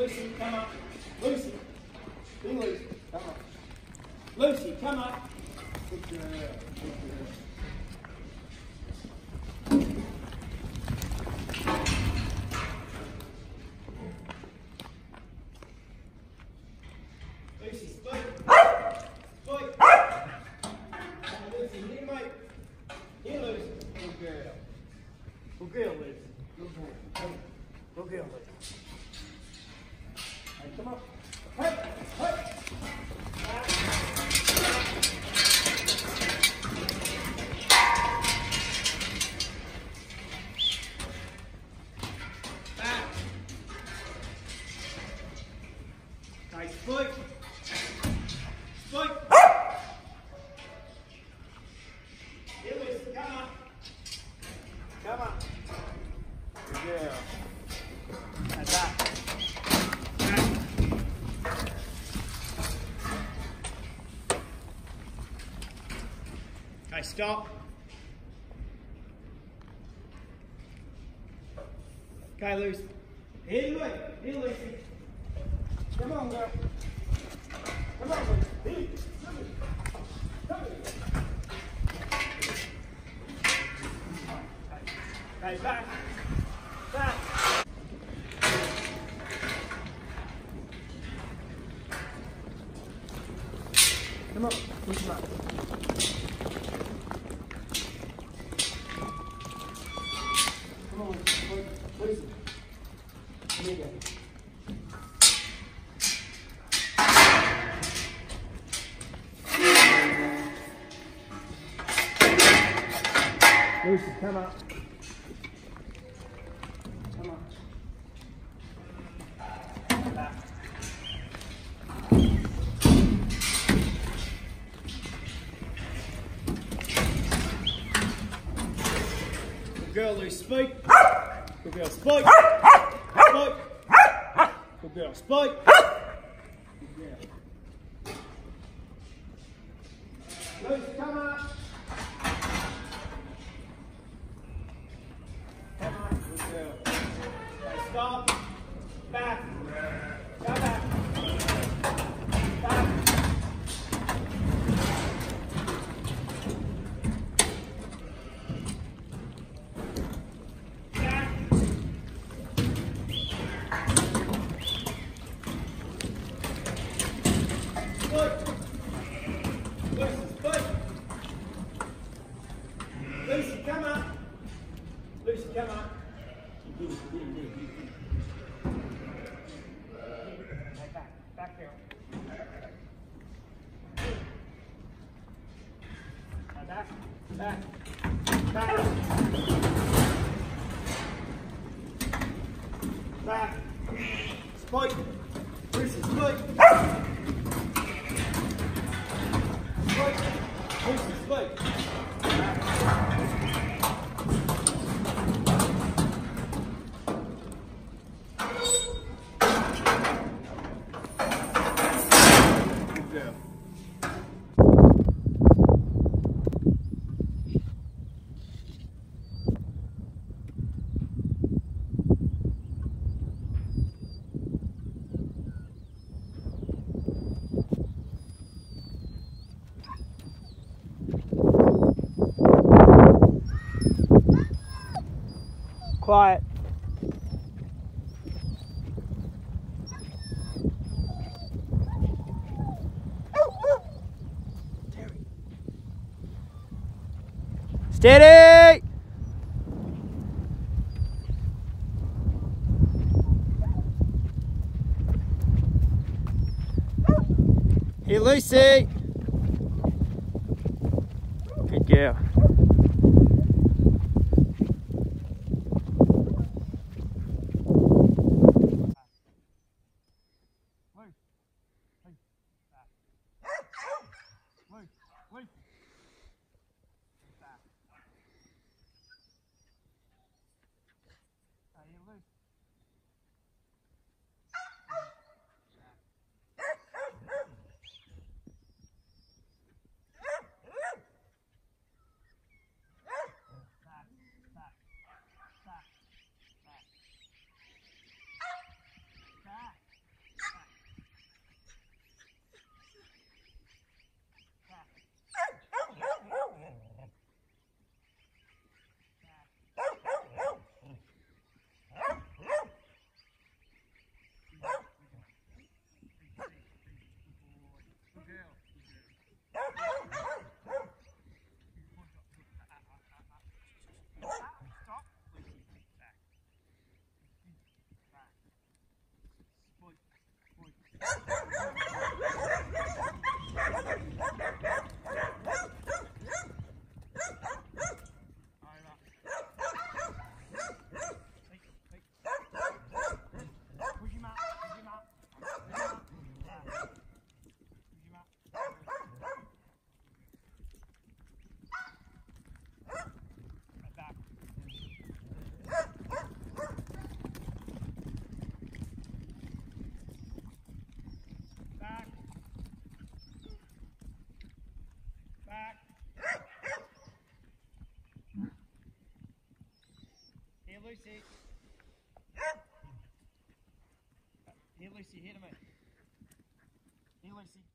Lucy, come on. Lucy. Lucy. Come up. Lucy, come up. Good girl. Good girl. Good girl. Hey, Good girl, Lucy. Hey, come on. Hey, hey. Nice. Foot. Okay, stop. Okay, Lucy. Here, Lucy. Here, Lucy. Come on, girl. Come on, Lucy. Come here. Come here. Okay. Back. Come on. Push back. Come on. Here you go. Lucy, come up. Girl, Lucy. Spike. Good girl, Spike. Spike. Good girl, Spike. Good girl. Lucy, come up. Come on. Good girl. Okay, stop. Back. Go back. Back. Back. Foot. Lucy, come up. Lucy, come up. Back, back back. Spike. Lucy, spike. Back. Good girl. Quiet. Steady! Hey, Lucy! Good girl. Lucy. Here, Lucy, here to me. Here, Lucy.